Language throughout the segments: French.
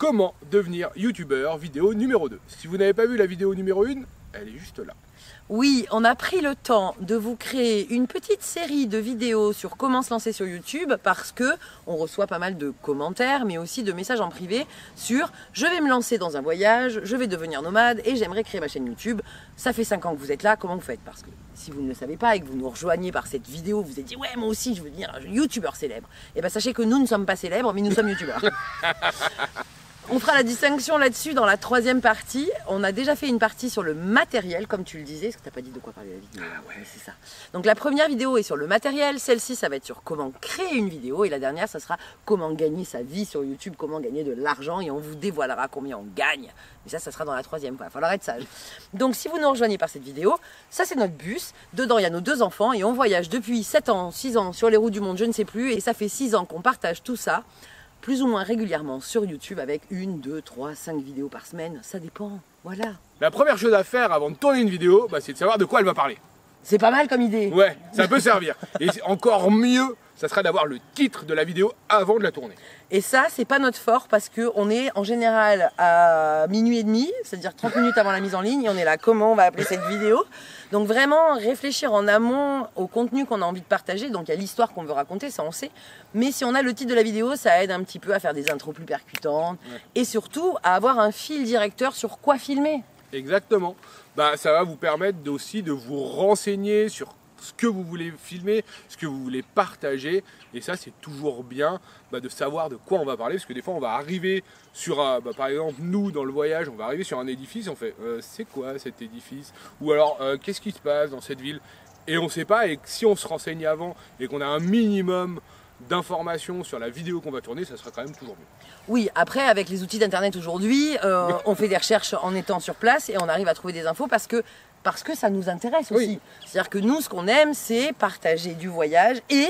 comment devenir youtubeur vidéo numéro 2. Si vous n'avez pas vu la vidéo numéro 1, elle est juste là. Oui, on a pris le temps de vous créer une petite série de vidéos sur comment se lancer sur YouTube parce que on reçoit pas mal de commentaires mais aussi de messages en privé sur je vais me lancer dans un voyage, je vais devenir nomade et j'aimerais créer ma chaîne YouTube. Ça fait 5 ans que vous êtes là, comment vous faites? Parce que si vous ne le savez pas et que vous nous rejoignez par cette vidéo, vous vous êtes dit ouais moi aussi je veux devenir un youtubeur célèbre. Et bien sachez que nous ne sommes pas célèbres mais nous sommes youtubeurs. On fera la distinction là-dessus dans la troisième partie. On a déjà fait une partie sur le matériel, comme tu le disais, parce que t'as pas dit de quoi parler la vidéo. Ah ouais. c'est ça. Donc la première vidéo est sur le matériel, celle-ci ça va être sur comment créer une vidéo, et la dernière ça sera comment gagner sa vie sur YouTube, comment gagner de l'argent, et on vous dévoilera combien on gagne. Mais ça, ça sera dans la troisième fois. Il va falloir être sage. Donc si vous nous rejoignez par cette vidéo, ça c'est notre bus. Dedans il y a nos deux enfants, et on voyage depuis 7 ans, 6 ans sur les routes du monde, je ne sais plus, et ça fait 6 ans qu'on partage tout ça plus ou moins régulièrement sur YouTube avec une, deux, trois, cinq vidéos par semaine. Ça dépend. Voilà. La première chose à faire avant de tourner une vidéo, bah, c'est de savoir de quoi elle va parler. C'est pas mal comme idée. Ouais, ça peut servir. Et encore mieux, ça serait d'avoir le titre de la vidéo avant de la tourner. Et ça, c'est pas notre fort parce que on est en général à minuit et demi, c'est-à-dire 30 minutes avant la mise en ligne, et on est là, comment on va appeler cette vidéo? Donc vraiment réfléchir en amont au contenu qu'on a envie de partager, donc à l'histoire qu'on veut raconter, ça on sait. Mais si on a le titre de la vidéo, ça aide un petit peu à faire des intros plus percutantes et surtout à avoir un fil directeur sur quoi filmer. Exactement. Bah, ça va vous permettre aussi de vous renseigner sur ce que vous voulez filmer, ce que vous voulez partager. Et ça, c'est toujours bien bah, de savoir de quoi on va parler. Parce que des fois, on va arriver sur, un, bah, par exemple, nous, dans le voyage, on va arriver sur un édifice, on fait euh, c'est quoi cet édifice? Ou alors, euh, qu'est-ce qui se passe dans cette ville? Et on ne sait pas. Et si on se renseigne avant et qu'on a un minimum d'informations sur la vidéo qu'on va tourner, ça sera quand même toujours mieux. Oui, après, avec les outils d'internet aujourd'hui, euh, on fait des recherches en étant sur place et on arrive à trouver des infos parce que parce que ça nous intéresse aussi. Oui. C'est-à-dire que nous, ce qu'on aime, c'est partager du voyage et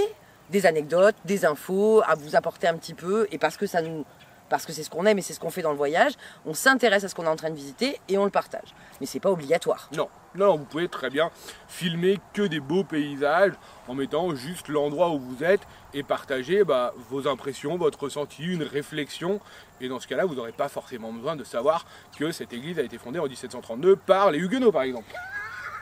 des anecdotes, des infos, à vous apporter un petit peu, et parce que ça nous, parce que c'est ce qu'on aime et c'est ce qu'on fait dans le voyage, on s'intéresse à ce qu'on est en train de visiter et on le partage. Mais c'est pas obligatoire. Non, non, vous pouvez très bien filmer que des beaux paysages en mettant juste l'endroit où vous êtes et partager bah, vos impressions, votre ressenti, une réflexion. Et dans ce cas-là, vous n'aurez pas forcément besoin de savoir que cette église a été fondée en 1732 par les Huguenots, par exemple.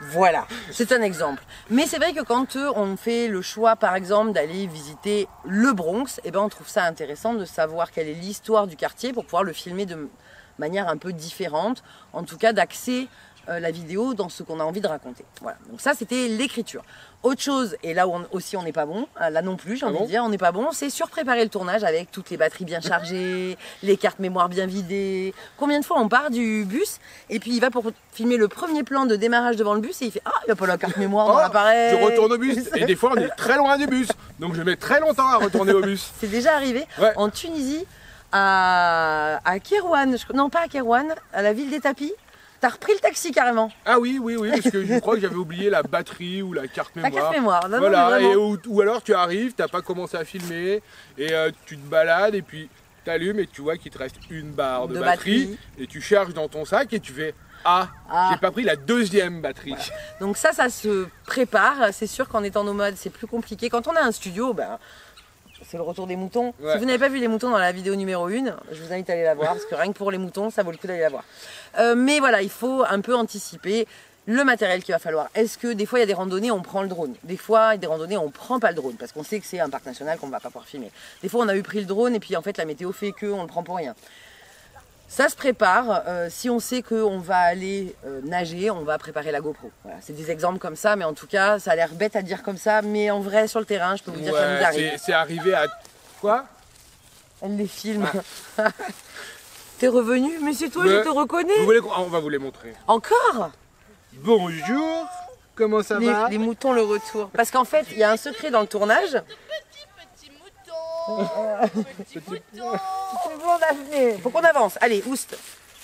Voilà, c'est un exemple. Mais c'est vrai que quand euh, on fait le choix, par exemple, d'aller visiter le Bronx, eh ben, on trouve ça intéressant de savoir quelle est l'histoire du quartier pour pouvoir le filmer de manière un peu différente, en tout cas d'axer euh, la vidéo dans ce qu'on a envie de raconter. Voilà, donc ça c'était l'écriture. Autre chose, et là où on- aussi on n'est pas bon, euh, là non plus j'ai Ah envie de dire, on n'est pas bon, c'est surpréparer le tournage avec toutes les batteries bien chargées, les cartes mémoire bien vidées. Combien de fois on part du bus et puis il va pour filmer le premier plan de démarrage devant le bus et il fait Ah, il n'y a pas la carte mémoire dans Oh, l'appareil. je retourne au bus. Et des fois, on est très loin du bus. Donc je mets très longtemps à retourner au bus. C'est déjà arrivé Ouais. en Tunisie, à, à non pas à Kérouane, à la ville des tapis. T'as repris le taxi carrément. Ah oui, oui, oui, parce que je crois que j'avais oublié la batterie ou la carte La mémoire. carte mémoire. Non, voilà, et ou, ou alors tu arrives, t'as pas commencé à filmer, et euh, tu te balades, et puis t'allumes, et tu vois qu'il te reste une barre de, De batterie, batterie. et tu cherches dans ton sac, et tu fais Ah, Ah. j'ai pas pris la deuxième batterie. Donc ça, ça se prépare. C'est sûr qu'en étant nomade, c'est plus compliqué. Quand on a un studio, ben, c'est le retour des moutons. Ouais. Si vous n'avez pas vu les moutons dans la vidéo numéro 1, je vous invite à aller la voir, parce que rien que pour les moutons, ça vaut le coup d'aller la voir. Euh, mais voilà, il faut un peu anticiper le matériel qu'il va falloir. Est-ce que des fois, il y a des randonnées, on prend le drone? Des fois, il y a des randonnées, on prend pas le drone, parce qu'on sait que c'est un parc national qu'on va pas pouvoir filmer. Des fois, on a eu pris le drone, et puis en fait, la météo fait qu'on le prend pour rien. Ça se prépare. euh, si on sait qu'on va aller euh, nager, on va préparer la GoPro. Voilà, c'est des exemples comme ça, mais en tout cas, ça a l'air bête à dire comme ça, mais en vrai, sur le terrain, je peux vous dire que ça nous arrive. c'est- arrivé à. Quoi? Elle les filme. T'es revenu Mais c'est toi, Mais- je te reconnais. Vous voulez qu'on- On va vous les montrer. Encore? Bonjour, comment ça les, va? les moutons, le retour. Parce qu'en fait, il y a un secret dans le tournage. Petit mouton C'est bon, Daphné. Faut qu'on avance. Allez, oust.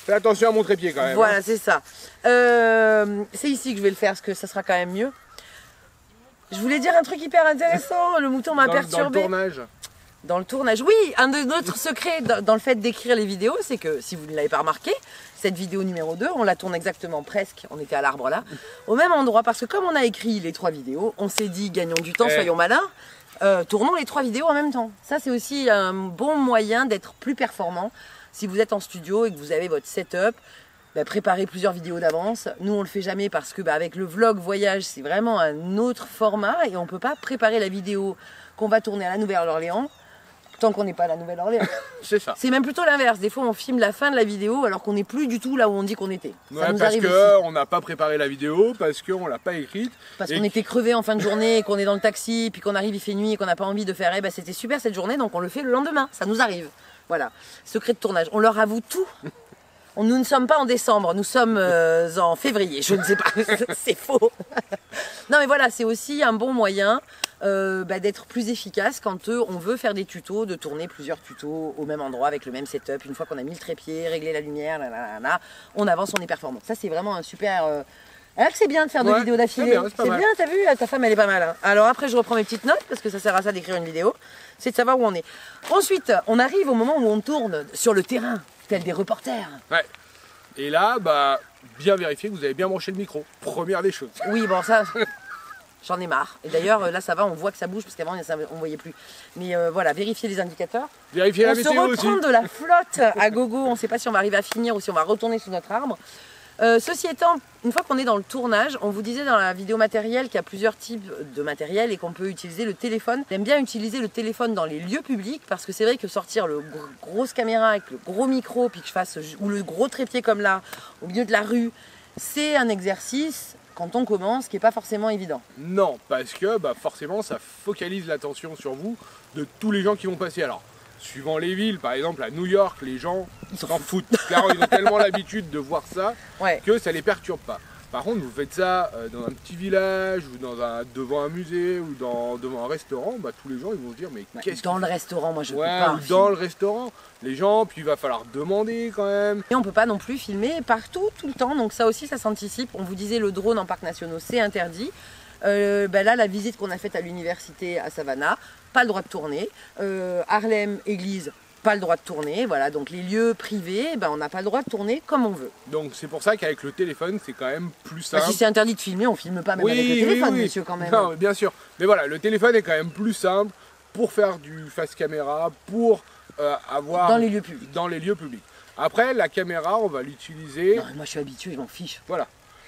Fais attention à mon trépied quand même. Voilà, hein. c'est ça. Euh, c'est ici que je vais le faire, parce que ça sera quand même mieux. Je voulais dire un truc hyper intéressant. Le mouton m'a Dans, dans le perturbé. tournage. Dans le tournage, oui, un de notre secret dans, dans le fait d'écrire les vidéos, c'est que si vous ne l'avez pas remarqué, cette vidéo numéro 2, on la tourne exactement presque, on était à l'arbre là, au même endroit, parce que comme on a écrit les trois vidéos, on s'est dit gagnons du temps, Eh. soyons malins, euh, tournons les trois vidéos en même temps. Ça, c'est aussi un bon moyen d'être plus performant. Si vous êtes en studio et que vous avez votre setup, bah, préparez plusieurs vidéos d'avance. Nous, on le fait jamais parce que bah, avec le vlog voyage, c'est vraiment un autre format et on peut pas préparer la vidéo qu'on va tourner à la Nouvelle-Orléans tant qu'on n'est pas à la Nouvelle-Orléans. C'est ça. c'est même plutôt l'inverse. Des fois, on filme la fin de la vidéo alors qu'on n'est plus du tout là où on dit qu'on était. Ça nous parce qu'on n'a pas préparé la vidéo, parce qu'on l'a pas écrite. Parce qu'on était crevé en fin de journée, et qu'on est dans le taxi, puis qu'on arrive, il fait nuit et qu'on n'a pas envie de faire, eh ben c'était super cette journée, donc on le fait le lendemain. Ça nous arrive. Voilà. Secret de tournage. On leur avoue tout. On- Nous ne sommes pas en décembre, nous sommes euh, en février. Je ne sais pas, c'est faux. non mais voilà, c'est aussi un bon moyen euh, bah, d'être plus efficace quand euh, on veut faire des tutos, de tourner plusieurs tutos au même endroit avec le même setup. Une fois qu'on a mis le trépied, réglé la lumière, là, là, là, on avance, on est performant. Ça c'est vraiment un super. euh, alors que c'est bien de faire deux Ouais, vidéos c'est d'affilée. c'est bien, t'as vu, ta femme elle est pas mal. hein. Alors après je reprends mes petites notes parce que ça sert à ça d'écrire une vidéo. C'est de savoir où on est. Ensuite, on arrive au moment où on tourne sur le terrain, tel des reporters. Ouais. Et là, bah, bien vérifier que vous avez bien branché le micro. Première des choses. Oui, bon, ça, j'en ai marre. Et d'ailleurs, là, ça va, on voit que ça bouge, parce qu'avant, on voyait plus. Mais euh, voilà, vérifier les indicateurs. Vérifiez la on se météo aussi. reprend de la flotte à gogo. On ne sait pas si on va arriver à finir ou si on va retourner sous notre arbre. Euh, ceci étant, une fois qu'on est dans le tournage, on vous disait dans la vidéo matériel qu'il y a plusieurs types de matériel et qu'on peut utiliser le téléphone. J'aime bien utiliser le téléphone dans les lieux publics parce que c'est vrai que sortir le gros- grosse caméra avec le gros micro puis que je fasse ou le gros trépied comme là au milieu de la rue, c'est un exercice quand on commence qui est pas forcément évident. Non, parce que bah, forcément, ça focalise l'attention sur vous de tous les gens qui vont passer. Alors, suivant les villes, par exemple à New York, les gens s'en foutent. Clairement, ils ont tellement l'habitude de voir ça Ouais. que ça les perturbe pas. Par contre, vous faites ça euh, dans un petit village ou dans un, devant un musée ou dans, devant un restaurant, bah, tous les gens ils vont se dire mais qu'est-ce dans qu'il le restaurant, moi je Ouais, peux pas. ou dans le restaurant, les gens, puis il va falloir demander quand même. Et on peut pas non plus filmer partout, tout le temps. Donc ça aussi, ça s'anticipe. On vous disait le drone en parc national, c'est interdit. Euh, ben là, la visite qu'on a faite à l'université à Savannah, pas le droit de tourner. Euh, Harlem, église, pas le droit de tourner. Voilà, donc les lieux privés, ben, on n'a pas le droit de tourner comme on veut. Donc c'est pour ça qu'avec le téléphone, c'est quand même plus Bah, simple. si c'est interdit de filmer, on filme pas même avec le téléphone, monsieur, quand même. Non, bien sûr. Mais voilà, le téléphone est quand même plus simple pour faire du face caméra, pour euh, avoir Dans les lieux publics. dans les lieux publics. Après, la caméra, on va l'utiliser. Moi je suis habitué, je m'en fiche. Voilà.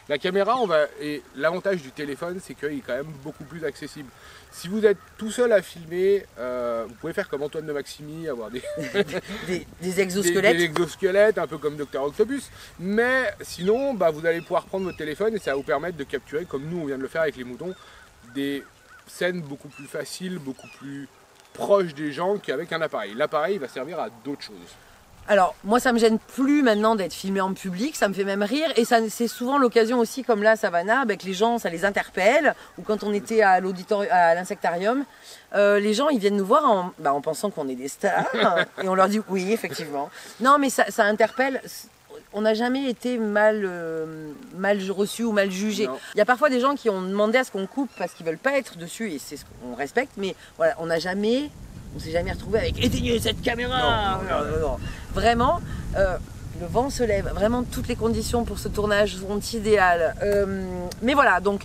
La caméra, on va et l'avantage du téléphone, c'est qu'il est quand même beaucoup plus accessible. Si vous êtes tout seul à filmer, euh, vous pouvez faire comme Antoine de Maximi, avoir des, Des, des des- exosquelettes. des exosquelettes, un peu comme Dr Octopus. Mais sinon, bah, vous allez pouvoir prendre votre téléphone et ça va vous permettre de capturer, comme nous on vient de le faire avec les moutons, des scènes beaucoup plus faciles, beaucoup plus proches des gens qu'avec un appareil. L'appareil il va servir à d'autres choses. Alors, moi, ça me gêne plus maintenant d'être filmé en public, ça me fait même rire. Et ça, c'est souvent l'occasion aussi, comme là Savannah, avec les gens, ça les interpelle. Ou quand on était à l'auditorium, à l'insectarium, euh, les gens, ils viennent nous voir en, bah, en pensant qu'on est des stars. et on leur dit oui, effectivement. Non, mais ça, ça interpelle. On n'a jamais été mal, euh, mal reçu ou mal jugé. Il y a parfois des gens qui ont demandé à ce qu'on coupe parce qu'ils veulent pas être dessus et c'est ce qu'on respecte. Mais voilà, on n'a jamais, on s'est jamais retrouvé avec éteignez cette caméra. Non, non, Non. Vraiment, euh, le vent se lève. Vraiment, toutes les conditions pour ce tournage sont idéales. Euh, mais voilà, donc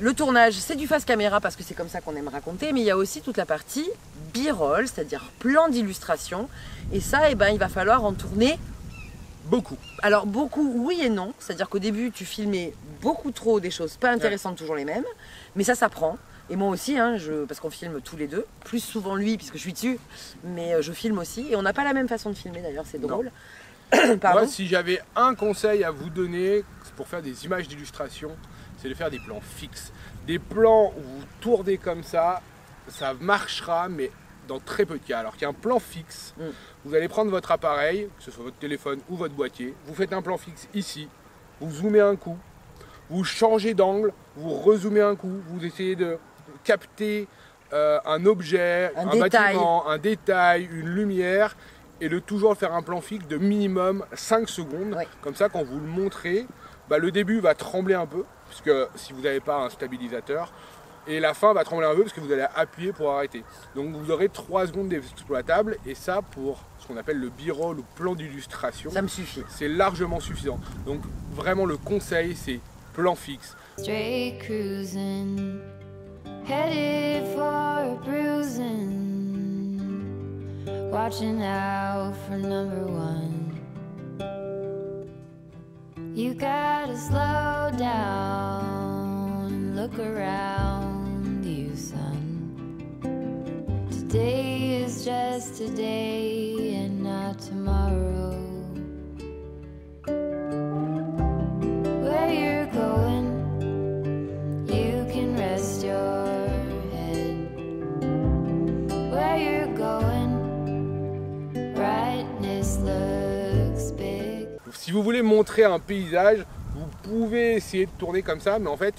le tournage, c'est du face caméra parce que c'est comme ça qu'on aime raconter, mais il y a aussi toute la partie b-roll, c'est-à-dire plan d'illustration. Et ça, eh ben, il va falloir en tourner Beaucoup. alors beaucoup oui et non, c'est-à-dire qu'au début tu filmais beaucoup trop des choses pas intéressantes, toujours les mêmes, mais ça s'apprend. Et moi aussi, hein, je, parce qu'on filme tous les deux, plus souvent lui puisque je suis dessus, mais euh, je filme aussi. Et on n'a pas la même façon de filmer d'ailleurs, c'est drôle. Moi, si j'avais un conseil à vous donner pour faire des images d'illustration, c'est de faire des plans fixes. Des plans où vous tournez comme ça, ça marchera, mais dans très peu de cas. Alors qu'il y a un plan fixe, Mm. vous allez prendre votre appareil, que ce soit votre téléphone ou votre boîtier, vous faites un plan fixe ici, vous zoomez un coup, vous changez d'angle, vous rezoomez un coup, vous essayez de capter euh, un objet, Un un, détail. bâtiment, un détail, une lumière, et de toujours faire un plan fixe de minimum 5 secondes. Ouais. Comme ça, quand vous le montrez, bah, le début va trembler un peu, puisque si vous n'avez pas un stabilisateur, et la fin va trembler un peu parce que vous allez appuyer pour arrêter. Donc vous aurez 3 secondes d'exploitable, et ça pour ce qu'on appelle le b-roll ou plan d'illustration, Ça me suffit. c'est largement suffisant. Donc vraiment le conseil c'est plan fixe. Straight cruising, headed for a bruising. watching out for number one. You gotta slow down and look around you, son. Today is just today and Si vous voulez montrer un paysage, vous pouvez essayer de tourner comme ça, mais en fait,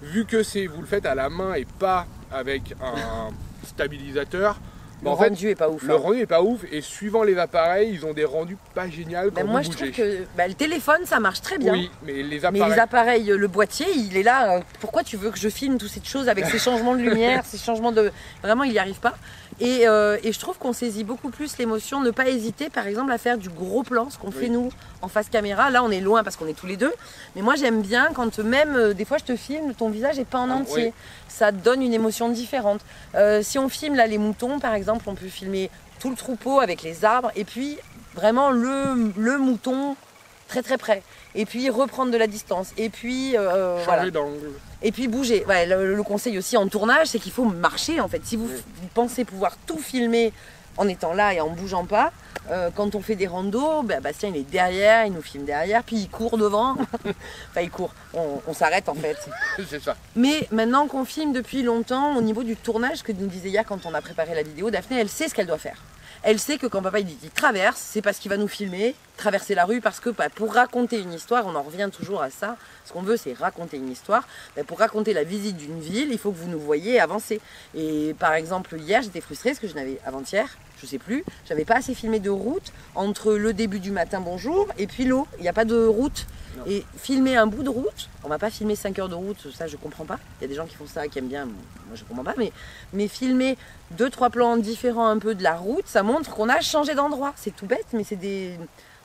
vu que c'est vous le faites à la main et pas avec un stabilisateur, Le bah, fait, rendu est pas ouf. le hein. rendu est pas ouf et suivant les appareils, ils ont des rendus pas géniaux quand Ben, vous moi, je trouve que bah, le téléphone, ça marche très bien. Oui, mais les Mais appareils. les appareils, le boîtier, il est là. euh, Pourquoi tu veux que je filme toutes ces choses avec ces changements de lumière, ces changements de. Vraiment, il n'y arrive pas. Et, euh, et je trouve qu'on saisit beaucoup plus l'émotion. Ne pas hésiter, par exemple, à faire du gros plan, ce qu'on Oui. fait nous en face caméra. Là, on est loin parce qu'on est tous les deux. Mais moi, j'aime bien quand même, euh, des fois, je te filme, ton visage n'est pas en Ah, entier. oui. Ça donne une émotion différente. Euh, si on filme là les moutons, par exemple, on peut filmer tout le troupeau avec les arbres et puis vraiment le, le mouton très très près. Et puis reprendre de la distance. Et puis euh, changer voilà. d'angle. Et puis bouger. Ouais, le, le conseil aussi en tournage, c'est qu'il faut marcher en fait. Si vous, Oui. vous pensez pouvoir tout filmer en étant là et en bougeant pas, euh, quand on fait des randos, bah, Bastien il est derrière, il nous filme derrière, puis il court devant. enfin il court, on, on s'arrête en fait. C'est ça. Mais maintenant qu'on filme depuis longtemps, au niveau du tournage, ce que nous disait hier quand on a préparé la vidéo, Daphné, elle sait ce qu'elle doit faire. Elle sait que quand papa il dit qu'il traverse, c'est parce qu'il va nous filmer, traverser la rue, parce que bah, pour raconter une histoire, on en revient toujours à ça. Ce qu'on veut, c'est raconter une histoire. Pour raconter la visite d'une ville, il faut que vous nous voyez avancer. Et par exemple, hier, j'étais frustrée parce que je n'avais avant-hier, je sais plus, j'avais pas assez filmé de route entre le début du matin bonjour et puis l'eau. Il n'y a pas de route. Et filmer un bout de route, on va pas filmer 5 heures de route, ça je comprends pas. Il y a des gens qui font ça, qui aiment bien, moi je comprends pas. Mais, mais filmer deux, trois plans différents un peu de la route, ça montre qu'on a changé d'endroit. C'est tout bête, mais c'est des.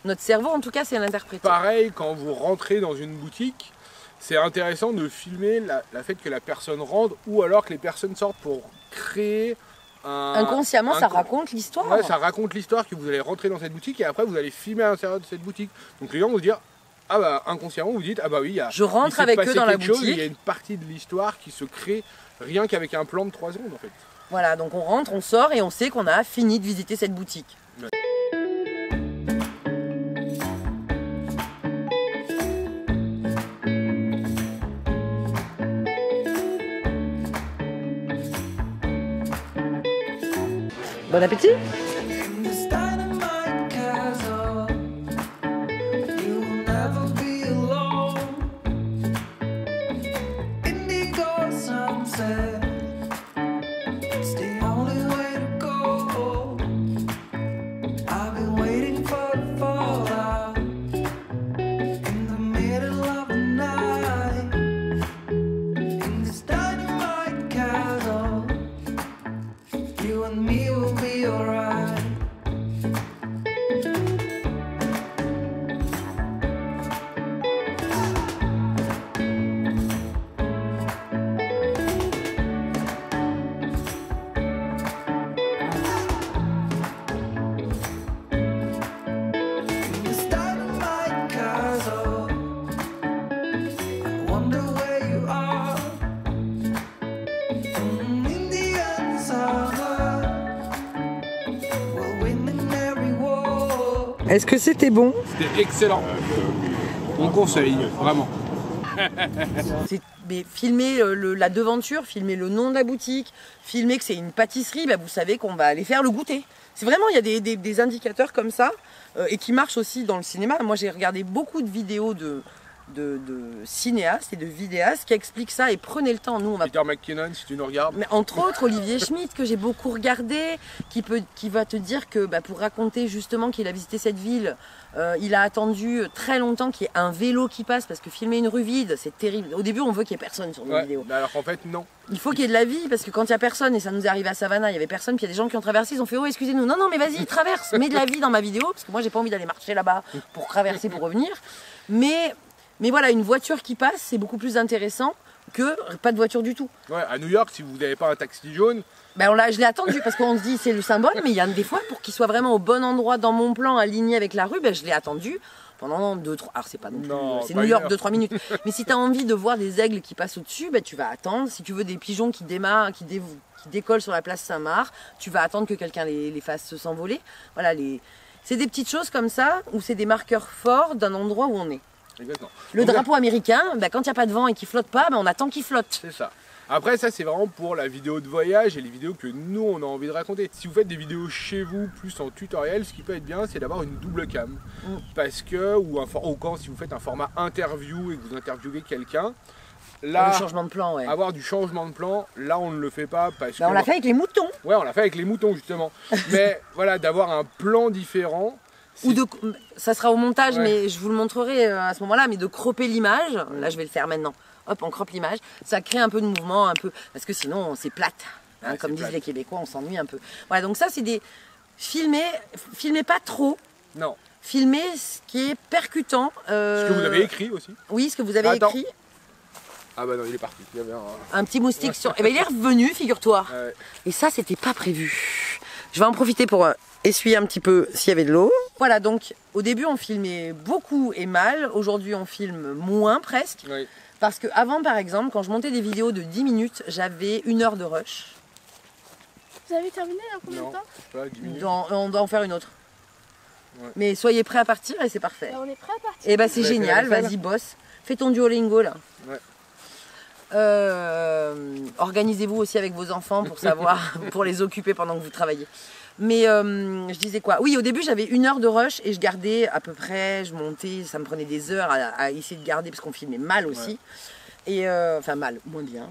Notre cerveau, en tout cas, c'est l'interpréter. Pareil, quand vous rentrez dans une boutique, c'est intéressant de filmer la, la fait que la personne rentre ou alors que les personnes sortent pour créer un. Inconsciemment, ça raconte l'histoire. Ouais, ça raconte l'histoire que vous allez rentrer dans cette boutique et après vous allez filmer à l'intérieur de cette boutique. Donc les gens vont se dire ah bah inconsciemment vous dites ah bah oui il y a Je rentre avec eux dans la quelque chose, boutique. il y a une partie de l'histoire qui se crée rien qu'avec un plan de 3 secondes en fait. Voilà, donc on rentre, on sort et on sait qu'on a fini de visiter cette boutique. Bon appétit Est-ce que c'était bon C'était excellent. On conseille, vraiment. C'est- mais filmer euh, le- la devanture, filmer le nom de la boutique, filmer que c'est une pâtisserie, bah, vous savez qu'on va aller faire le goûter. C'est vraiment, il y a des, des- des indicateurs comme ça euh, et qui marchent aussi dans le cinéma. Moi, j'ai regardé beaucoup de vidéos de, de, de cinéastes et de vidéastes qui expliquent ça et prenez le temps. Nous, on va Peter McKinnon, si tu nous regardes. mais entre autres, Olivier Schmitt, que j'ai beaucoup regardé, qui, peut, qui va te dire que bah, pour raconter justement qu'il a visité cette ville, euh, il a attendu très longtemps qu'il y ait un vélo qui passe, parce que filmer une rue vide, c'est terrible. Au début, on veut qu'il n'y ait personne sur nos Ouais, vidéos. alors qu'en fait, non. Il faut qu'il y ait de la vie, parce que quand il n'y a personne, et ça nous est arrivé à Savannah, il y avait personne, puis il y a des gens qui ont traversé, ils ont fait Oh, excusez-nous, non, non, mais vas-y, traverse, mets de la vie dans ma vidéo, parce que moi, j'ai pas envie d'aller marcher là-bas pour traverser, pour revenir. Mais, mais voilà, une voiture qui passe, c'est beaucoup plus intéressant que pas de voiture du tout. Ouais, à New York, si vous n'avez pas un taxi jaune, Ben on l'a, je l'ai attendu parce qu'on se dit c'est le symbole, mais il y a des fois pour qu'il soit vraiment au bon endroit dans mon plan, aligné avec la rue, ben je l'ai attendu pendant 2-3. Alors c'est pas non plus, Non, c'est New York heure. 2-3 minutes. mais si tu as envie de voir des aigles qui passent au-dessus, ben tu vas attendre. Si tu veux des pigeons qui démarrent, qui, dé- qui décollent sur la place Saint-Marc, tu vas attendre que quelqu'un les, les fasse s'envoler. Voilà, les... c'est des petites choses comme ça où c'est des marqueurs forts d'un endroit où on est. exactement. Le Donc drapeau américain, ben, quand il n'y a pas de vent et qu'il flotte pas, ben, on attend qu'il flotte. C'est ça. Après, ça, c'est vraiment pour la vidéo de voyage et les vidéos que nous, on a envie de raconter. Si vous faites des vidéos chez vous, plus en tutoriel, ce qui peut être bien, c'est d'avoir une double cam. Mm. Parce que, ou, un for- ou quand, si vous faites un format interview et que vous interviewez quelqu'un, le là, changement de plan, ouais. avoir du changement de plan, là, on ne le fait pas parce Ben, que. on l'a fait avec les moutons. Ouais, on l'a fait avec les moutons, justement. Mais voilà, d'avoir un plan différent. Ou de, ça sera au montage, Ouais. mais je vous le montrerai euh, à ce moment-là, mais de cropper l'image. Là, je vais le faire maintenant. Hop, on croppe l'image. Ça crée un peu de mouvement, un peu, parce que sinon, c'est plate. Hein, Ouais, comme disent plate. les Québécois, on s'ennuie un peu. Voilà, donc ça, c'est des filmer, filmer pas trop, Non. filmer ce qui est percutant. euh, Ce que vous avez écrit aussi. Oui, ce que vous avez Attends. écrit. Ah bah non, il est parti. Il y avait un. Un petit moustique sur. Eh ben, il est revenu, figure-toi. Et ça, c'était pas prévu. Je vais en profiter pour euh, essuyer un petit peu s'il y avait de l'eau. Voilà, donc au début, on filmait beaucoup et mal. Aujourd'hui, on filme moins presque. Oui. Parce que avant, par exemple, quand je montais des vidéos de 10 minutes, j'avais une heure de rush. Vous avez terminé dans combien Non. de temps Je sais pas, 10 minutes. Dans- on doit en faire une autre. Ouais. Mais soyez prêts à partir et c'est parfait. Là, On est prêt à partir. Et bah c'est Vous avez fait génial, vas-y bosse. Fais ton Duolingo là. Ouais. Euh, Organisez-vous aussi avec vos enfants pour savoir, pour les occuper pendant que vous travaillez. Mais euh, je disais quoi? Oui, au début j'avais une heure de rush et je gardais à peu près, je montais, ça me prenait des heures à, à essayer de garder parce qu'on filmait mal aussi. Et euh, enfin mal, moins bien.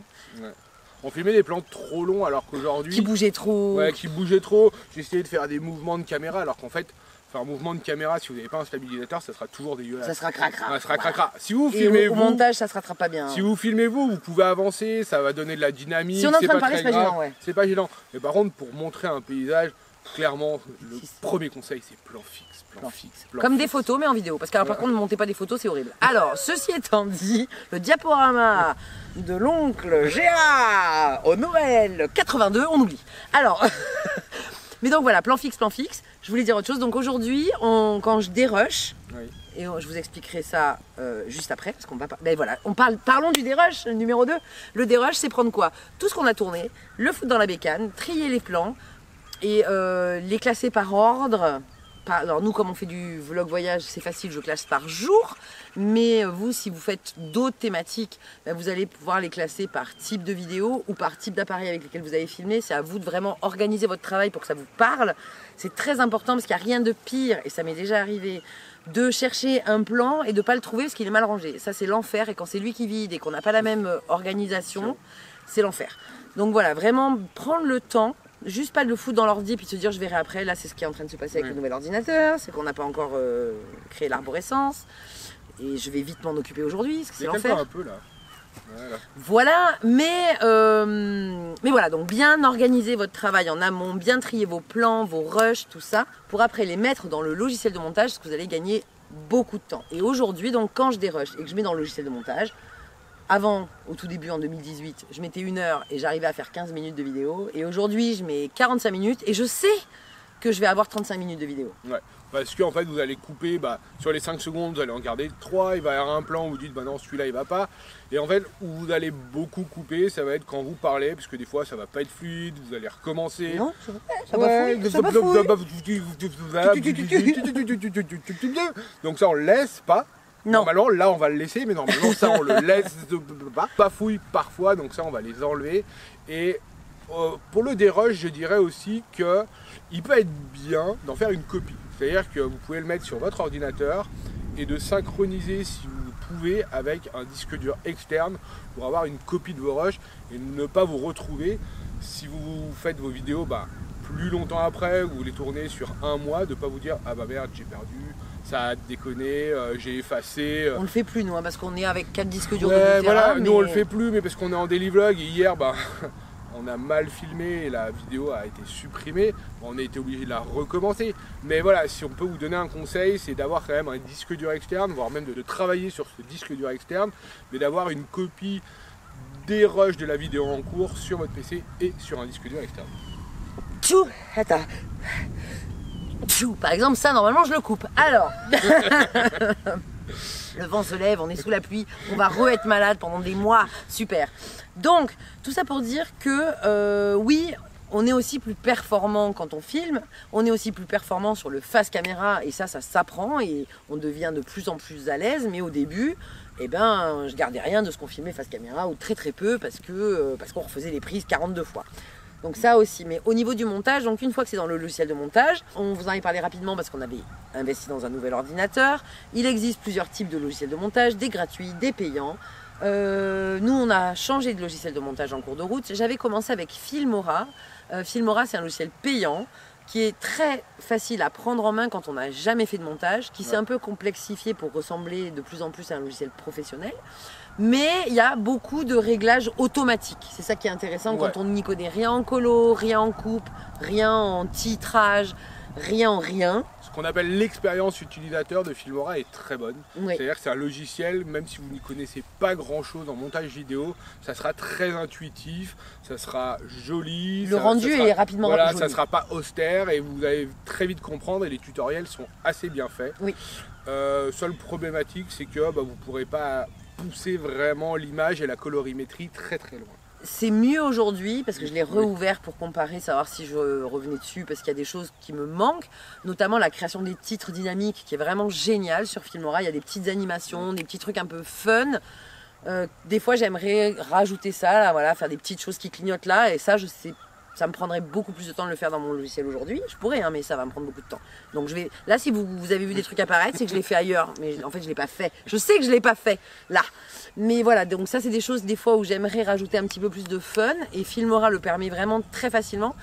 On filmait des plans trop longs alors qu'aujourd'hui. Qui bougeait trop. Ouais, qui bougeait trop. Essayé de faire des mouvements de caméra alors qu'en fait, faire un mouvement de caméra, si vous n'avez pas un stabilisateur, ça sera toujours dégueulasse. Ça sera cracra. Ça sera cracra. Si vous filmez au, au vous, montage, ça se rattrape pas bien. si vous filmez vous, vous pouvez avancer, ça va donner de la dynamique. Si on est en c'est train de pas parler, très c'est pas gênant, ouais. C'est pas gênant. Mais par contre, pour montrer un paysage, clairement, le premier conseil, c'est plan fixe, plan, Plan fixe, plan Comme des photos, mais en vidéo. Parce que alors, par contre, ne montez pas des photos, c'est horrible. Alors, ceci étant dit, le diaporama de l'oncle Géa au Noël 82, on oublie. Alors, mais donc voilà, plan fixe, plan fixe. Je voulais dire autre chose. Donc aujourd'hui, on- quand je dérush, Oui. et on- je vous expliquerai ça euh, juste après, parce qu'on va pas. Ben voilà, on parle, parlons du dérush numéro 2. Le dérush, c'est prendre quoi? Tout ce qu'on a tourné, le foutre dans la bécane, trier les plans et euh, les classer par ordre. Par- alors nous, comme on fait du vlog voyage, c'est facile, je classe par jour. Mais vous, si vous faites d'autres thématiques, ben, vous allez pouvoir les classer par type de vidéo ou par type d'appareil avec lequel vous avez filmé. C'est à vous de vraiment organiser votre travail pour que ça vous parle. C'est très important parce qu'il n'y a rien de pire, et ça m'est déjà arrivé, de chercher un plan et de pas le trouver parce qu'il est mal rangé. Ça, c'est l'enfer. Et quand c'est lui qui vide et qu'on n'a pas la même euh, organisation, c'est l'enfer. Donc voilà, vraiment prendre le temps, juste pas de le foutre dans l'ordi puis de se dire je verrai après. Là, c'est ce qui est en train de se passer avec Ouais. le nouvel ordinateur, c'est qu'on n'a pas encore euh, créé l'arborescence. Et je vais vite m'en occuper aujourd'hui parce que c'est l'enfer. un peu là. Voilà. Voilà, mais, euh, mais voilà, donc bien organiser votre travail en amont, bien trier vos plans, vos rushs, tout ça, pour après les mettre dans le logiciel de montage, parce que vous allez gagner beaucoup de temps. Et aujourd'hui, donc quand je dérush et que je mets dans le logiciel de montage, avant, au tout début en 2018, je mettais une heure et j'arrivais à faire 15 minutes de vidéo. Et aujourd'hui, je mets 45 minutes et je sais que je vais avoir 35 minutes de vidéo. Ouais. Parce qu'en fait, vous allez couper bah, sur les 5 secondes, vous allez en garder 3. Il va y avoir un plan où vous dites, bah non, celui-là il va pas. Et en fait, où vous allez beaucoup couper, ça va être quand vous parlez, parce que des fois ça va pas être fluide, vous allez recommencer. Non ça, ça Ouais, bafouille, ça bafouille. Donc ça on laisse pas. Non. Normalement là on va le laisser, mais normalement ça on le laisse pas. Bafouille parfois, donc ça on va les enlever. Et euh, pour le dérush, je dirais aussi que il peut être bien d'en faire une copie. C'est-à-dire que vous pouvez le mettre sur votre ordinateur et de synchroniser si vous pouvez avec un disque dur externe pour avoir une copie de vos rushs et ne pas vous retrouver si vous faites vos vidéos bah, plus longtemps après ou vous les tournez sur un mois, de ne pas vous dire ah bah merde j'ai perdu, ça a déconné, euh, j'ai effacé. euh, On le fait plus nous, hein, parce qu'on est avec 4 disques durs Ouais, de voilà, nous on le fait plus, mais parce qu'on est en daily vlog et hier, bah, on a mal filmé et la vidéo a été supprimée. On a été obligé de la recommencer. Mais voilà, si on peut vous donner un conseil, c'est d'avoir quand même un disque dur externe, voire même de, de travailler sur ce disque dur externe, mais d'avoir une copie des rushs de la vidéo en cours sur votre PC et sur un disque dur externe. Tchou, attends. Par exemple, ça, normalement, je le coupe. Alors. le vent se lève, on est sous la pluie, on va re-être malade pendant des mois. Super. Donc, tout ça pour dire que, euh, oui, on est aussi plus performant quand on filme, on est aussi plus performant sur le face caméra, et ça, ça s'apprend, et on devient de plus en plus à l'aise, mais au début, eh ben, je gardais rien de ce qu'on filmait face caméra, ou très très peu, parce que euh, parce qu'on refaisait les prises 42 fois. Donc ça aussi, mais au niveau du montage, donc une fois que c'est dans le logiciel de montage, on vous en avait parlé rapidement parce qu'on avait investi dans un nouvel ordinateur. Il existe plusieurs types de logiciels de montage, des gratuits, des payants. Euh, nous, on a changé de logiciel de montage en cours de route. J'avais commencé avec Filmora. Euh, Filmora, c'est un logiciel payant qui est très facile à prendre en main quand on n'a jamais fait de montage, qui s'est Ouais. un peu complexifié pour ressembler de plus en plus à un logiciel professionnel. Mais il y a beaucoup de réglages automatiques. C'est ça qui est intéressant Ouais. quand on n'y connaît rien en colo, rien en coupe, rien en titrage, rien en rien. Ce qu'on appelle l'expérience utilisateur de Filmora est très bonne. Oui. C'est-à-dire que c'est un logiciel, même si vous n'y connaissez pas grand-chose en montage vidéo, ça sera très intuitif, ça sera joli. Le ça- rendu ça sera- est rapidement Voilà, joli. ça sera pas austère et vous allez très vite comprendre et les tutoriels sont assez bien faits. Oui. Euh, seule problématique, c'est que bah, vous ne pourrez pas pousser vraiment l'image et la colorimétrie très très loin. C'est mieux aujourd'hui parce que je l'ai réouvert pour comparer, savoir si je revenais dessus parce qu'il y a des choses qui me manquent, notamment la création des titres dynamiques qui est vraiment génial sur Filmora. Il y a des petites animations, des petits trucs un peu fun. Euh, des fois, j'aimerais rajouter ça, là, voilà, faire des petites choses qui clignotent là, et ça, je sais, ça me prendrait beaucoup plus de temps de le faire dans mon logiciel aujourd'hui. Je pourrais, hein, mais ça va me prendre beaucoup de temps. Donc je vais, là, si vous, avez vu des trucs apparaître, c'est que je l'ai fait ailleurs, mais en fait, je l'ai pas fait. Je sais que je l'ai pas fait là. Mais voilà, donc ça c'est des choses des fois où j'aimerais rajouter un petit peu plus de fun et Filmora le permet vraiment très facilement.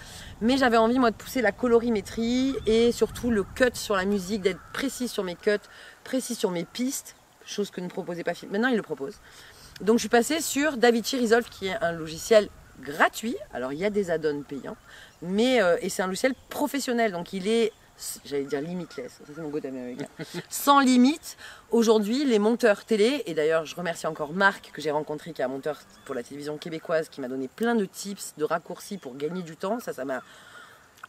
Mais j'avais envie moi de pousser la colorimétrie et surtout le cut sur la musique, d'être précis sur mes cuts, précis sur mes pistes, chose que ne proposait pas Film. Maintenant il le propose. Donc je suis passée sur DaVinci Resolve qui est un logiciel gratuit. Alors il y a des add-ons payants, mais euh, et c'est un logiciel professionnel, donc il est j'allais dire limitless, ça c'est mon goût américain, sans limite. Aujourd'hui, les monteurs télé, et d'ailleurs je remercie encore Marc que j'ai rencontré, qui est un monteur pour la télévision québécoise, qui m'a donné plein de tips, de raccourcis pour gagner du temps. Ça, ça m'a.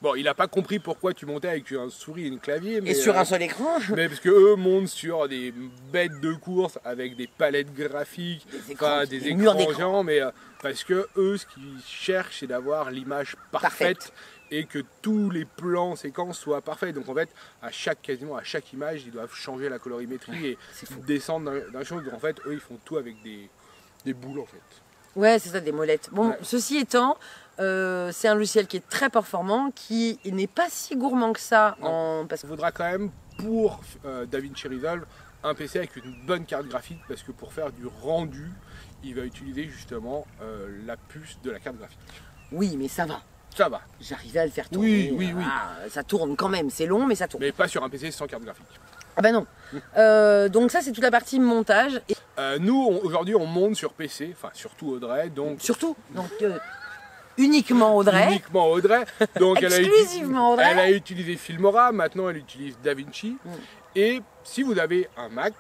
Bon, il n'a pas compris pourquoi tu montais avec un souris et une clavier. Mais, Et sur euh, un seul écran, Mais parce que eux montent sur des bêtes de course avec des palettes graphiques, Des écrans, enfin, des des murs écrans d'écran. géants, mais euh, parce que eux, ce qu'ils cherchent, c'est d'avoir l'image parfaite, Parfaite. et que tous les plans séquences soient parfaits. Donc en fait, à chaque quasiment à chaque image, ils doivent changer la colorimétrie et descendre d'un- d'un chose. Donc en fait, eux, ils font tout avec des, des boules en fait. Ouais, c'est ça, des molettes. Bon, Ouais. ceci étant, euh, c'est un logiciel qui est très performant, qui n'est pas si gourmand que ça, en... parce Il faudra quand même pour euh, DaVinci Resolve un PC avec une bonne carte graphique parce que pour faire du rendu, il va utiliser justement euh, la puce de la carte graphique. Oui, mais ça va. Ça va, J'arrivais à le faire tourner. Oui, oui, oui. Ça tourne quand même, c'est long, mais ça tourne. mais pas sur un PC sans carte graphique. Ah bah non. Euh, donc ça, c'est toute la partie montage. Et Euh, nous, aujourd'hui, on monte sur PC, enfin surtout Audrey, donc surtout, donc, euh, uniquement Audrey. uniquement Audrey. Donc elle a, Exclusivement Audrey. elle a utilisé Filmora, maintenant elle utilise DaVinci. Mm. Et si vous avez un Mac,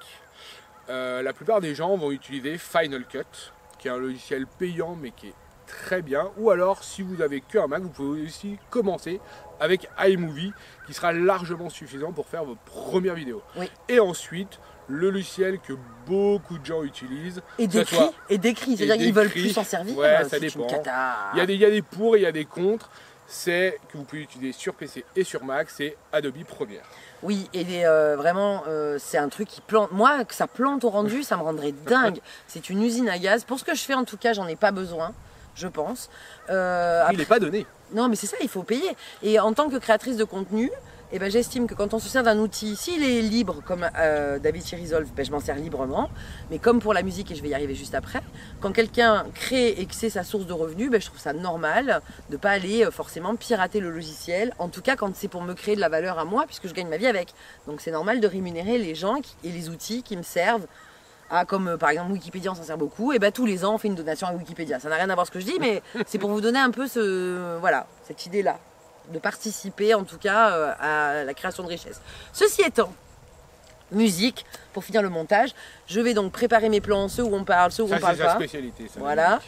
euh, la plupart des gens vont utiliser Final Cut, qui est un logiciel payant mais qui est très bien. Ou alors, si vous avez qu'un Mac, vous pouvez aussi commencer avec iMovie, qui sera largement suffisant pour faire vos premières vidéos. Oui. Et ensuite, le logiciel que beaucoup de gens utilisent, Et décrit, soit- et décrit, c'est-à-dire qu'ils veulent plus s'en servir. Ouais, euh, ça dépend. Il y, a des, il y a des pour et il y a des contre. C'est que vous pouvez utiliser sur PC et sur Mac, c'est Adobe Premiere. Oui, et euh, vraiment, euh, c'est un truc qui plante. Moi, que ça plante au rendu, ça me rendrait dingue. C'est une usine à gaz. Pour ce que je fais, en tout cas, j'en ai pas besoin, je pense. Euh, Il n'est pas donné. Non, mais c'est ça, il faut payer. Et en tant que créatrice de contenu, eh ben, j'estime que quand on se sert d'un outil, s'il est libre comme euh, DaVinci Resolve, ben, je m'en sers librement. Mais comme pour la musique, et je vais y arriver juste après, quand quelqu'un crée et que c'est sa source de revenus, ben, je trouve ça normal de pas aller euh, forcément pirater le logiciel. En tout cas, quand c'est pour me créer de la valeur à moi, puisque je gagne ma vie avec. Donc c'est normal de rémunérer les gens qui- et les outils qui me servent. Ah, comme euh, par exemple Wikipédia, on s'en sert beaucoup, et ben tous les ans on fait une donation à Wikipédia. Ça n'a rien à voir ce que je dis, mais c'est pour vous donner un peu ce, voilà, cette idée-là, de participer en tout cas euh, à la création de richesse. Ceci étant, musique pour finir le montage. Je vais donc préparer mes plans, ceux où on parle, ceux où Ça, on parle pas. spécialité. ça, Voilà.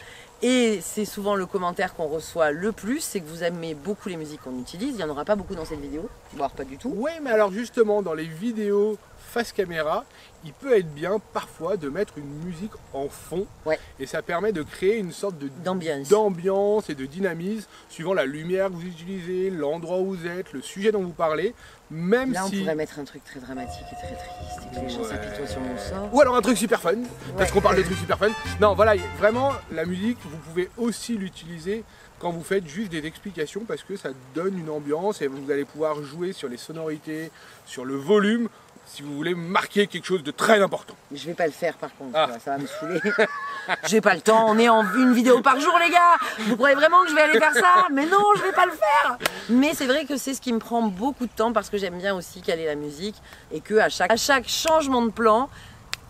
Et c'est souvent le commentaire qu'on reçoit le plus, c'est que vous aimez beaucoup les musiques qu'on utilise. Il n'y en aura pas beaucoup dans cette vidéo, voire pas du tout. Oui, mais alors justement, dans les vidéos face caméra, il peut être bien parfois de mettre une musique en fond. Ouais. Et ça permet de créer une sorte de D'ambiance. d'ambiance et de dynamisme suivant la lumière que vous utilisez, l'endroit où vous êtes, le sujet dont vous parlez. Même Là, on si. pourrait mettre un truc très dramatique et très triste et que les gens Ouais. s'apitoient sur mon sort. Ou alors un truc super fun, parce qu'on parle de trucs super fun. Non, voilà, vraiment, la musique, vous pouvez aussi l'utiliser quand vous faites juste des explications, parce que ça donne une ambiance et vous allez pouvoir jouer sur les sonorités, sur le volume, si vous voulez marquer quelque chose de très important. Je vais pas le faire par contre, Ah. ça va me saouler. J'ai pas le temps, on est en une vidéo par jour les gars Vous croyez vraiment que je vais aller faire ça? Mais non, je vais pas le faire Mais c'est vrai que c'est ce qui me prend beaucoup de temps parce que j'aime bien aussi caler la musique et que à chaque, à chaque changement de plan,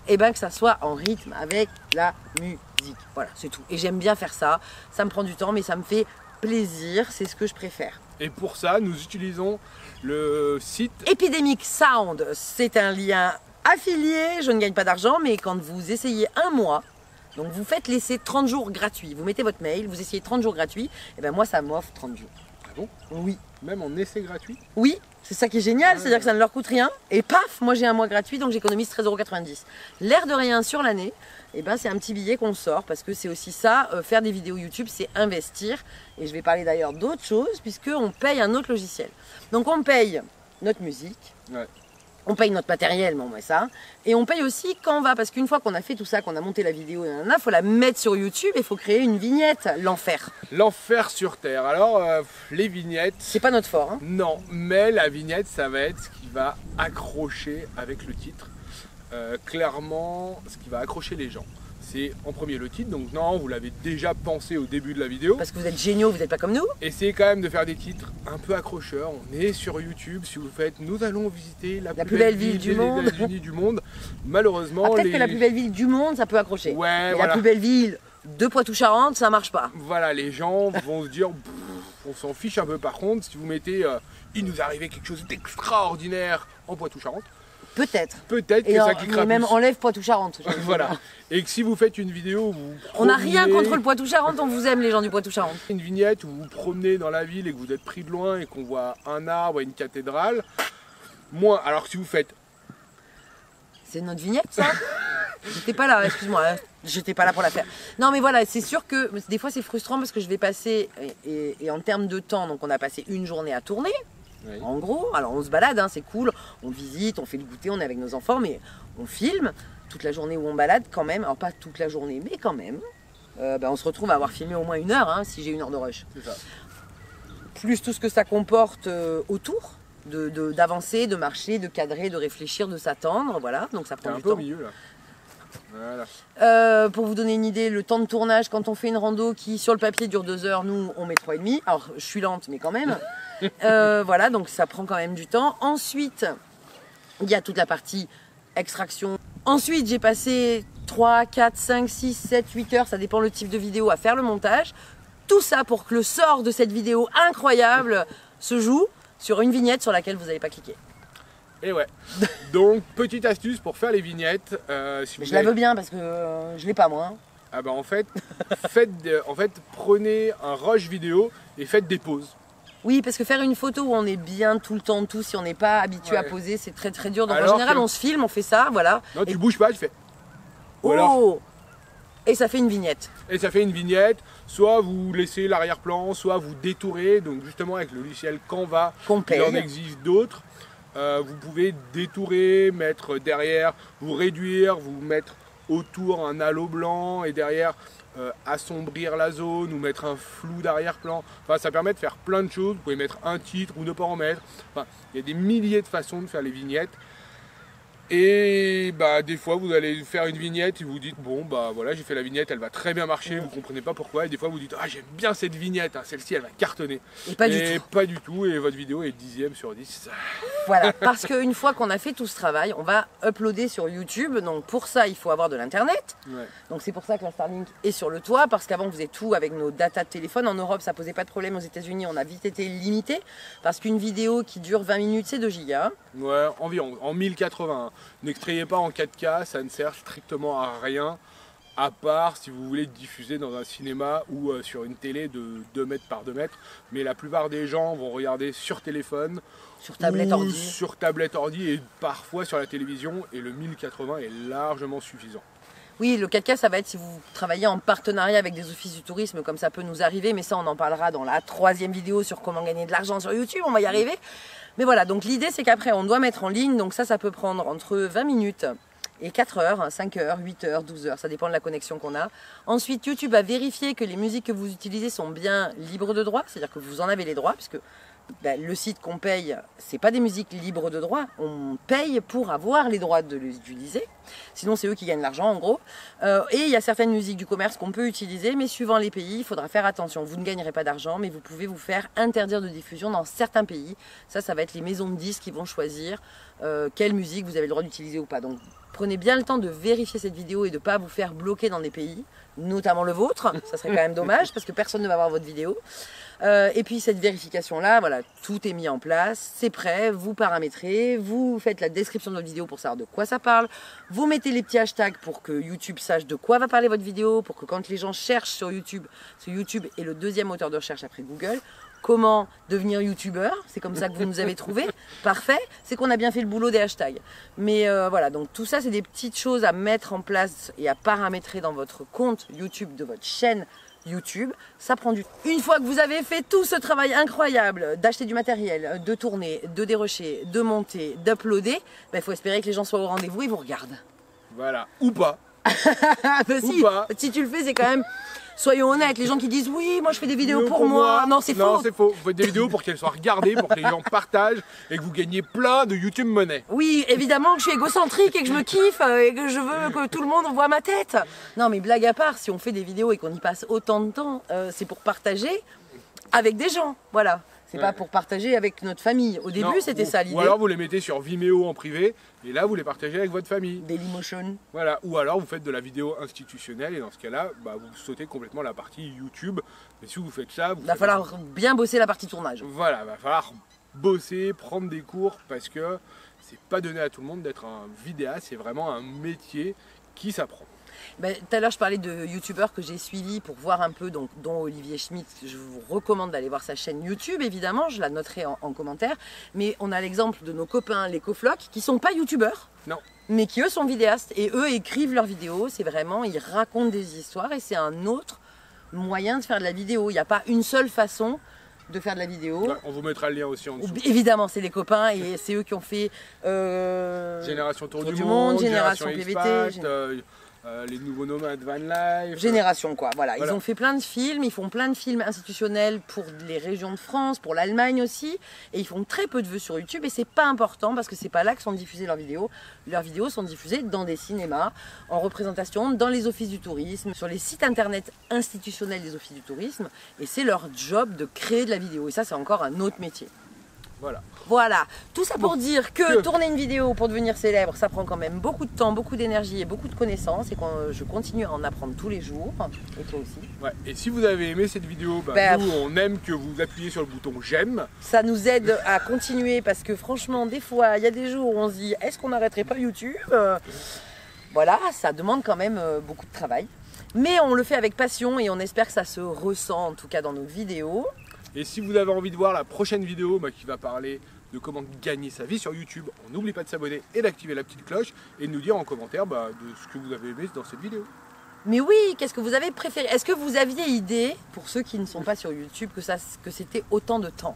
et ben que ça soit en rythme avec la musique. Voilà, c'est tout. Et j'aime bien faire ça. Ça me prend du temps mais ça me fait plaisir, c'est ce que je préfère. Et pour ça, nous utilisons le site Epidemic Sound, c'est un lien affilié, je ne gagne pas d'argent, mais quand vous essayez un mois, donc vous faites l'essai 30 jours gratuits, vous mettez votre mail, vous essayez 30 jours gratuits, et ben moi ça m'offre 30 jours. Ah bon? Oui. même en essai gratuit? Oui, c'est ça qui est génial, c'est-à-dire que ça ne leur coûte rien, et paf, moi j'ai un mois gratuit, donc j'économise 13,90€. L'air de rien sur l'année, et ben c'est un petit billet qu'on sort, parce que c'est aussi ça, euh, faire des vidéos YouTube, c'est investir, et je vais parler d'ailleurs d'autres choses, puisqu'on paye un autre logiciel. Donc on paye notre musique, Ouais. on paye notre matériel, mais on met ça. Et on paye aussi quand on va, parce qu'une fois qu'on a fait tout ça, qu'on a monté la vidéo, il faut la mettre sur YouTube et il faut créer une vignette, l'enfer. L'enfer sur Terre. Alors, euh, les vignettes, C'est pas notre fort. hein. non, mais la vignette, ça va être ce qui va accrocher avec le titre. Euh, clairement, ce qui va accrocher les gens. C'est en premier le titre, donc non, vous l'avez déjà pensé au début de la vidéo. Parce que vous êtes géniaux, vous n'êtes pas comme nous. Essayez quand même de faire des titres un peu accrocheurs. On est sur YouTube. Si vous faites, nous allons visiter la, plus belle ville du des monde. États-Unis du monde. Malheureusement, Ah, Peut-être les... que la plus belle ville du monde, ça peut accrocher. Ouais, Mais voilà. la plus belle ville de Poitou-Charentes, ça marche pas. Voilà, les gens vont se dire, on s'en fiche un peu. Par contre, si vous mettez, euh, il nous arrivé quelque chose d'extraordinaire en Poitou-Charentes, Peut-être. peut-être que Et en- ça cliquera mais même plus. enlève Poitou-Charentes. Voilà. Et que si vous faites une vidéo où vous On n'a rien contre le Poitou-Charentes, on vous aime les gens du Poitou-Charentes. Une vignette où vous vous promenez dans la ville et que vous êtes pris de loin et qu'on voit un arbre et une cathédrale. Moins. Alors que si vous faites C'est notre vignette, ça J'étais pas là, excuse-moi, hein. j'étais pas là pour la faire. Non, mais voilà, c'est sûr que des fois c'est frustrant parce que je vais passer, et, et- et en termes de temps, donc on a passé une journée à tourner, Oui. en gros. Alors on se balade, hein, c'est cool, on visite, on fait le goûter, on est avec nos enfants, mais on filme toute la journée où on balade quand même. Alors pas toute la journée, mais quand même. Euh, ben, on se retrouve à avoir filmé au moins une heure, hein, si j'ai une heure de rush. Ça. Plus tout ce que ça comporte euh, autour. De, de- d'avancer, de marcher, de cadrer, de réfléchir, de s'attendre, voilà, donc ça prend un du peu au temps. milieu là. Voilà. Euh, pour vous donner une idée, le temps de tournage, quand on fait une rando qui sur le papier dure deux heures, nous on met trois et demi. Alors je suis lente, mais quand même. Euh, voilà, donc ça prend quand même du temps. Ensuite, il y a toute la partie extraction. Ensuite, j'ai passé 3, 4, 5, 6, 7, 8 heures, ça dépend le type de vidéo, à faire le montage. Tout ça pour que le sort de cette vidéo incroyable se joue sur une vignette sur laquelle vous n'allez pas cliquer. Et ouais. Donc, petite astuce pour faire les vignettes. euh, si Mais vous je la veux bien parce que euh, je l'ai pas moi. hein. Ah bah en fait, faites en fait, prenez un rush vidéo et faites des pauses. Oui, parce que faire une photo où on est bien tout le temps, tout, si on n'est pas habitué à poser, c'est très très dur. Donc Alors en général, que- on se filme, on fait ça, voilà. Non, Et- tu bouges pas, tu fais. Ou Oh alors- Et ça fait une vignette. Et ça fait une vignette. Soit vous laissez l'arrière-plan, soit vous détourez. Donc justement avec le logiciel Canva, il en existe d'autres. Euh, vous pouvez détourer, mettre derrière, vous réduire, vous mettre autour un halo blanc et derrière euh, assombrir la zone ou mettre un flou d'arrière-plan. Enfin, ça permet de faire plein de choses. Vous pouvez mettre un titre ou ne pas en mettre. Il y a des milliers de façons de faire les vignettes. Et bah des fois vous allez faire une vignette et vous dites bon bah voilà j'ai fait la vignette elle va très bien marcher vous comprenez pas pourquoi et des fois vous dites ah j'aime bien cette vignette hein, celle-ci elle va cartonner Et pas du et tout. pas du tout et votre vidéo est dixième sur 10 Voilà. Parce qu'une fois qu'on a fait tout ce travail, on va uploader sur YouTube. Donc pour ça, il faut avoir de l'internet. ouais. Donc c'est pour ça que la Starlink est sur le toit, parce qu'avant on faisait tout avec nos data de téléphone. En Europe, ça posait pas de problème. Aux États-Unis, on a vite été limité, parce qu'une vidéo qui dure 20 minutes, c'est 2 gigas. Ouais, environ, en 1080. N'extrayez pas en 4K, ça ne sert strictement à rien, à part si vous voulez diffuser dans un cinéma ou euh, sur une télé de 2 mètres par 2 mètres. Mais la plupart des gens vont regarder sur téléphone, Sur tablette ou ordi. sur tablette ordi et parfois sur la télévision, et le 1080 est largement suffisant. Oui, le 4K, ça va être si vous travaillez en partenariat avec des offices du tourisme, comme ça peut nous arriver, mais ça, on en parlera dans la troisième vidéo sur comment gagner de l'argent sur YouTube, on va y arriver. Mais voilà, donc l'idée, c'est qu'après, on doit mettre en ligne, donc ça, ça peut prendre entre 20 minutes et 4 heures, 5 heures, 8 heures, 12 heures, ça dépend de la connexion qu'on a. Ensuite, YouTube va vérifier que les musiques que vous utilisez sont bien libres de droit, c'est-à-dire que vous en avez les droits, puisque ben, le site qu'on paye, c'est pas des musiques libres de droit, on paye pour avoir les droits de les utiliser. Sinon, c'est eux qui gagnent l'argent, en gros. Euh, et il y a certaines musiques du commerce qu'on peut utiliser, mais suivant les pays, il faudra faire attention. Vous ne gagnerez pas d'argent, mais vous pouvez vous faire interdire de diffusion dans certains pays. Ça, ça va être les maisons de disques qui vont choisir euh, quelle musique vous avez le droit d'utiliser ou pas. Donc, prenez bien le temps de vérifier cette vidéo et de ne pas vous faire bloquer dans des pays, notamment le vôtre. Ça serait quand même dommage parce que personne ne va voir votre vidéo. Euh, et puis cette vérification-là, voilà, tout est mis en place, c'est prêt, vous paramétrez, vous faites la description de votre vidéo pour savoir de quoi ça parle, vous mettez les petits hashtags pour que YouTube sache de quoi va parler votre vidéo, pour que quand les gens cherchent sur YouTube, parce que YouTube est le deuxième moteur de recherche après Google, comment devenir youtubeur, c'est comme ça que vous nous avez trouvé, parfait, c'est qu'on a bien fait le boulot des hashtags. Mais euh, voilà, donc tout ça c'est des petites choses à mettre en place et à paramétrer dans votre compte YouTube de votre chaîne YouTube, ça prend du temps. Une fois que vous avez fait tout ce travail incroyable d'acheter du matériel, de tourner, de dérocher, de monter, d'uploader, il faut espérer que les gens soient au rendez-vous et vous regardent. Voilà, ou pas. Bah Ou pas. si tu le fais, c'est quand même. Soyons honnêtes, les gens qui disent oui, moi je fais des vidéos Vidéo pour, moi. Non, c'est Non, faux. c'est faux. Vous faites des vidéos pour qu'elles soient regardées, pour que les gens partagent et que vous gagnez plein de YouTube money. Oui, évidemment que je suis égocentrique et que je me kiffe euh, et que je veux que tout le monde voit ma tête. Non, mais blague à part, si on fait des vidéos et qu'on y passe autant de temps, euh, c'est pour partager avec des gens. Voilà. C'est pas pour partager avec notre famille. Au début, c'était ça l'idée. Ou alors vous les mettez sur Vimeo en privé et là vous les partagez avec votre famille. Dailymotion. Voilà. Ou alors vous faites de la vidéo institutionnelle et dans ce cas-là, bah, vous sautez complètement la partie YouTube. Mais si vous faites ça, vous Il va faites- falloir bien bosser la partie tournage. Voilà, va falloir bosser, prendre des cours parce que c'est pas donné à tout le monde d'être un vidéaste, c'est vraiment un métier qui s'apprend. Ben, Tout à l'heure, je parlais de youtubeurs que j'ai suivis pour voir un peu, donc, dont Olivier Schmitt. Je vous recommande d'aller voir sa chaîne YouTube, évidemment, je la noterai en, en commentaire. Mais on a l'exemple de nos copains, les Coflocs, qui sont pas youtubeurs. Non. Mais qui eux sont vidéastes. Et eux écrivent leurs vidéos. C'est vraiment, ils racontent des histoires et c'est un autre moyen de faire de la vidéo. Il n'y a pas une seule façon de faire de la vidéo. Ouais, on vous mettra le lien aussi en dessous. Évidemment, c'est les copains et c'est eux qui ont fait. euh, Génération Tour, Tour du, du Monde, Génération Génération PVT, euh, euh, les nouveaux nomades Van Life. Génération quoi, voilà. Voilà. Ils ont fait plein de films, ils font plein de films institutionnels pour les régions de France, pour l'Allemagne aussi, et ils font très peu de vues sur YouTube et c'est pas important parce que c'est pas là que sont diffusées leurs vidéos. Leurs vidéos sont diffusées dans des cinémas, en représentation, dans les offices du tourisme, sur les sites internet institutionnels des offices du tourisme, et c'est leur job de créer de la vidéo. Et ça, c'est encore un autre métier. Voilà. Voilà, tout ça pour dire que, que- tourner une vidéo pour devenir célèbre, ça prend quand même beaucoup de temps, beaucoup d'énergie et beaucoup de connaissances et que je continue à en apprendre tous les jours, et toi aussi. Ouais. Et si vous avez aimé cette vidéo, bah, Ben, nous on aime que vous appuyez sur le bouton j'aime. Ça nous aide à continuer parce que franchement, des fois, il y a des jours où on se dit est-ce qu'on n'arrêterait pas YouTube Euh, Voilà, ça demande quand même euh, beaucoup de travail. Mais on le fait avec passion et on espère que ça se ressent en tout cas dans nos vidéos. Et si vous avez envie de voir la prochaine vidéo bah, qui va parler de comment gagner sa vie sur YouTube, on n'oublie pas de s'abonner et d'activer la petite cloche et de nous dire en commentaire bah, de ce que vous avez aimé dans cette vidéo. Mais oui, qu'est-ce que vous avez préféré? Est-ce que vous aviez idée, pour ceux qui ne sont pas sur YouTube, que, ça, que c'était autant de temps?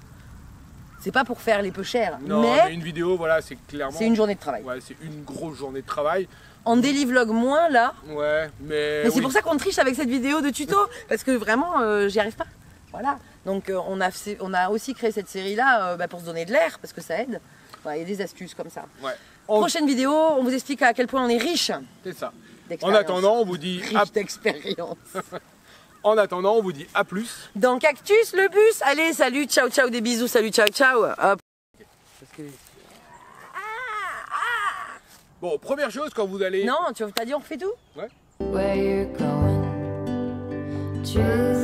C'est pas pour faire les peu chers, Non, mais, mais une vidéo, voilà, c'est clairement. c'est une journée de travail. Ouais, c'est une grosse journée de travail. En daily vlog moins là, Ouais, mais. Mais c'est pour ça qu'on triche avec cette vidéo de tuto, parce que vraiment, euh, j'y arrive pas. Voilà. Donc euh, on, a, fait- on a aussi créé cette série-là euh, bah, pour se donner de l'air, parce que ça aide. Voilà, Il y a des astuces comme ça. Ouais. En- Prochaine vidéo, on vous explique à quel point on est riche C'est ça. En attendant, on vous dit à, Riche d'expérience. en attendant, on vous dit à plus. Dans Cactus, le bus. Allez, salut, ciao, ciao, des bisous, salut, ciao, ciao. Hop. Bon, première chose quand vous allez. Non, tu as dit on refait tout where you're going? Truth